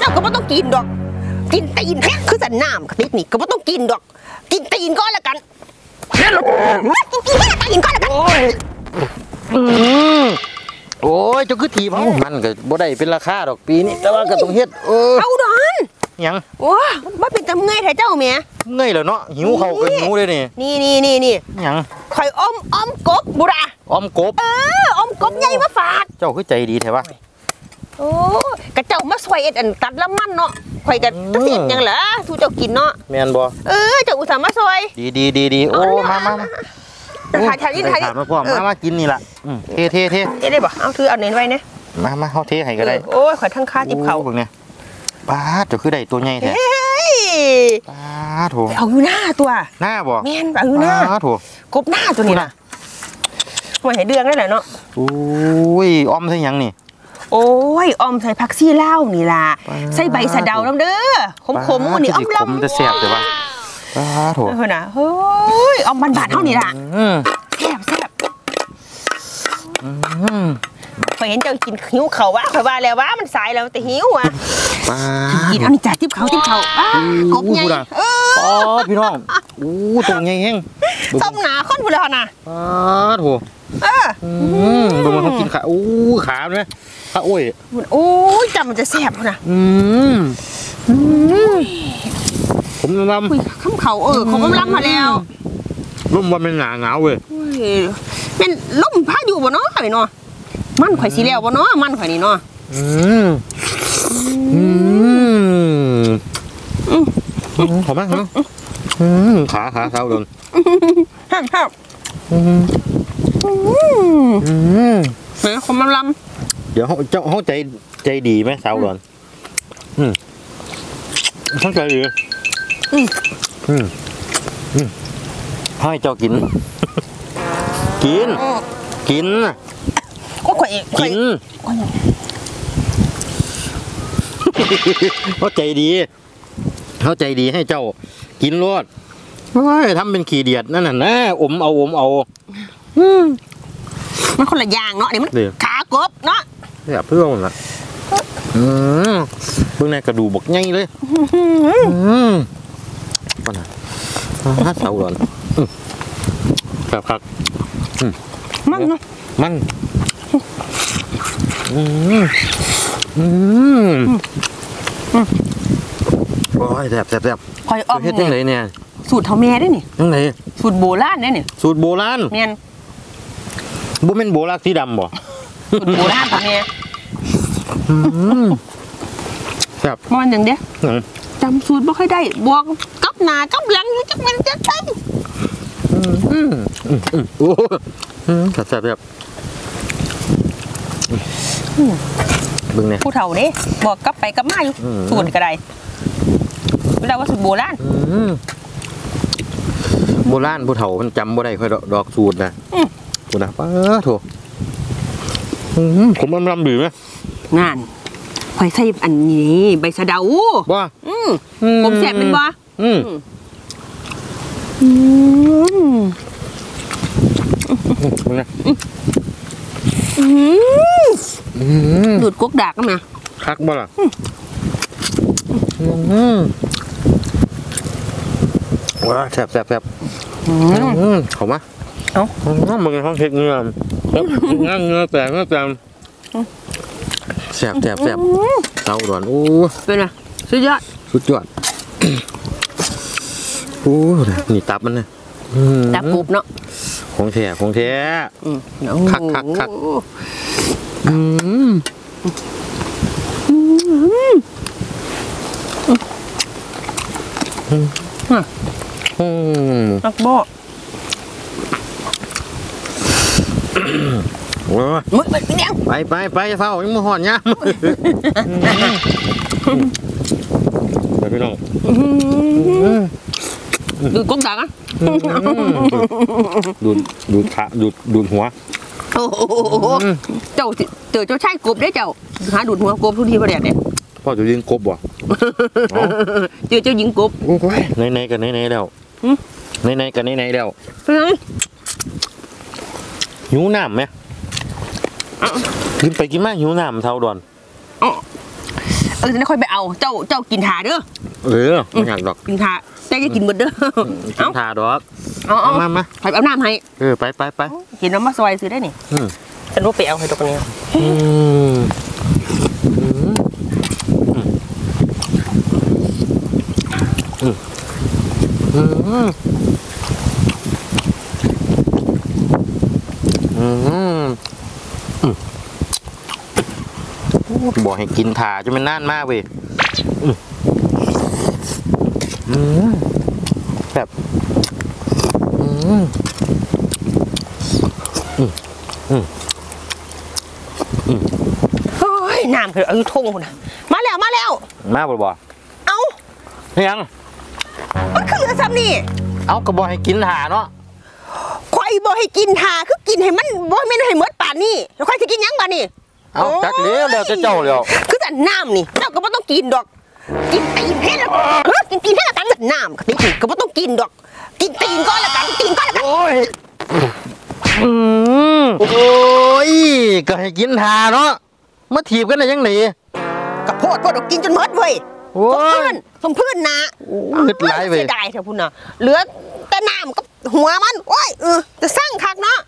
เจ้าก็ไม่ต้องกินดอก กินตีนแท้คือสันน้ำกระติกนี่ก็ไม่ต้องกินดอก กินตีนก็แล้วกันกินตีนก็แล้วกันอืมโอ้ยเจ้าคือทีบเฮามันก็บ่ได้เป็นราคาดอกปีนี้ แต่ว่าก็ต้องเฮ็ดเออเอาดอนหยังโอ้ว่าเป็นจำเงยไทยเจ้าเมียเงยแล้วเนาะหิวเขาก็หิวเลยนี่นี่นี่นี่นี่หยังคอยอ้อมอ้อมกบบุระอ้อมกบเอออ้อมกบใหญ่มาฝากเจ้าคือใจดีแท้วะ โอ้กระเจ้ามาซอยเอ็ดอันตัดละมันเนาะข่อยก็อืมตัดเอ็ดหยังเหรอทูเจ้ากินเนาะแม่นบ่เออเจ้าอุตส่าห์มาซอย ดีดีดีดีโอ้มามามาถ่ายถ่ายนี่ถ่ายถามมาพร้อมมามากินนี่ล่ะอืมเทเทเทเอ๊ะได้บ่เอาถือเอาเน้นไว้นะมามาเฮาเทให้ก็ได้เออโอ้ยข่อยทั้งคาจิบเขาโอ้บิ่งเนี่ยป้าดเจ้าคือได้ตัวใหญ่แท้เฮ้ยป้าดโถเอาอยู่หน้าตัวหน้าบ่แม่นเอาอยู่หน้าป้าดโถ กบหน้าตัวนี้นะไว้ให้เดืองได้แหละเนาะ โอ้ยอ้อมใส่หยังนี่ โอ้ยออมใส่ผักซี่เล่าวนี่ล่ะปาดใส่ใบสะเดาน้ำเด้อขมขมๆนี่อ้อมป้าดลำขมแต่แซ่บแต่ว่าป้าดโถเออนะเฮ้ยออมบานๆเท่านี้ล่ะอืมแซ่บแซ่บอืมข่อยเห็นเจ้ากินหิวเขาวะข่อยว่าแล้วว่ามันสายแล้วแต่หิวอะป้ากินเอานี่จ่าทิบเขาทิบเขาอ้ากบใหญ่เอออ๋อพี่น้องอู้ตัวใหญ่แห้งต้มหนาข้นพุ่นเลยนะป้าดโถเอออืมดูมันเขากินขาอู้ขาไหม ขาโอ้ยโอ้ยจำมันจะแซ่บพุ่นนะอืมผมลำอุ้ยข้ามเขาเออเขากำลังมาแล้วร่มวันเป็นหนาหนาวเว้ยอุ้ยเป็นล่มพาอยู่บ่เนาะไอ้เนาะมันข่อยสีแล้วบ่เนาะมันข่อยนี่เนาะอืมอืมอืมขอบมากเนาะอืมขาขาเท้าโดนห้ามห้ามอืมอืมอืมเฮ้ยคนมันล เดี๋ยวเขาเจ้าเขาใจใจดีไหมสาวโดนอืมเขาใจดีอืมอืมอืมให้เจ้ากิน กิน กินน่ะำก็ข่อยข่อกิยนเขาใจดีเขาใจดีให้เจ้ากินรวดโอ้ยทำเป็นขี้เดียดนั่นน่ะนะอมเอาอมเอามันคนละอย่างเนาะอันนี้มันเดี๋ยวขากบเนาะ แบบเพื่อนละอืมเพิ่งในกระดูกบอกไงเลยอืมก่อนนะอ่าเสาก่อนอืมครับครับมันเนาะมันอืมอืมโอ้ยแสบแสบแสบข่อยอ้อมเฮ็ดยังไงเนี่ยสูตรเท่าแม่ได้นี่ยังไงสูตรโบราณได้นี่สูตรโบราณแม่นบ่เป็นโบราณสีดำบ่ สูตรโบราณเท่าแม่อืมแสบมันอย่างเด้หนังจำสูตรบ่ค่อยได้บวกกับหน้ากับหลังอยู่จักมันจะได้อืมอืมอืมอืมโอ้อืมแสบแสบแสบเบิ่งเนี่ยผู้เฒ่าเด้บอกกลับไปกลับมาอยู่อืมสูตรก็ได้เวลาว่าสูตรโบราณอืมโบราณผู้เฒ่ามันจำบ่ได้ค่อยดอกดอกสูตรนะอืมกูนะป้าโถอืม ผมมันลำดีไหมงานข่อยใส่อันนี้ใบสะเดาว่าอืมผมแซ่บเป็นบ่อืมอืมเป็นไงอืมอืมดูดกกดากกันนะคักบ่ล่ะอืมว้าแซ่บแซ่บแซ่บอืมอืมเข้ามาเอ้าอืมมึงห้องเทคเงื่อม ครับงานเงื่อแตกเงื่อแตกแซ่บแซ่บแซ่บเต้าด่วนโอ้เป็นไงสุดยอดสุดยอดโอ้นี่ตับมันนะอืมดับกรุบเนาะของแท้ของแท้อืมคักคักคักโอ้อืมอืมนักบ่ โอ้ยมึงเป็นยังไปไปไปเฝ้ายังมือห่อนยามไปพี่น้องดูดกกดากอะดูดดูดขาดูดดูดหัวโอ้โหเจ้าเจอเจ้าชายกบได้เจ้าหาดูดหัวกบทุกทีประเดี๋ยวเนี่ยพ่อจะยิงกบบ่เอาเจอเจ้าหญิงกบโอ้ยไหนไหนกันไหนไหนๆแล้วหึไหนไหนกันไหนไหนๆแล้วเป็นไงหิวน้ำไหม กินไปกินมาหิวน้ำเท่าดอนอเออจะได้ค่อยไปเอา เจ้าเจ้ากินทาเด้อเออไม่อยากดอกกินทาแต่จะกินหมดเด้อกิเอานทาดอกเอาเอามามาไปเอาน้ำให้เออไปไปไปเห็นน้ำมาซอยซื้อได้นี่อืมฉันรู้ไปเอาให้ตรงนี้อืมอืมอืมอืมอืมอืมอืม บอกให้กินถ่าจะมันน่านมากเว้ยอืมอืมแบบอืมเฮ้ยน้ำคือเอาอยู่ทุ่งพุ่นน่ะมาแล้วมาแล้ว มาบ่บ่เอายัง มันคือเหลือซ้ำนี่เอากระบอกให้กินถ่าเนาะข่อยบ่ให้กินทาคือกินให้มันบ่ให้มันให้หมดป่านนี้แล้วข่อยสิกินหยังบ่นี่ เอาจักเลี้ยวแล้วจะเจ้าเลี้ยวคือแต่น้ำนี่เจ้าก็บ่ต้องกินดอก กินตีนแค่ละเฮ้ยกินตีนแค่ละกันน้ำก็ติก็บ่ต้องกินดอก กินตีนก็ละกันตีนก็ละกันโอ้ยอืมโอ้ยก็ให้กินถ่าเนาะมาถีบกันได้ยังไงกระโพดโพดเอากินจนหมดเว้ยโอ้สมยพื้นสมพื้นนะโอ้ยนึกหลายเว้ยเสียดายเถอะพุ่นน่ะเหลือแต่น้ำกับหัวมันโอ้ยเออจะสร้างคักเนาะ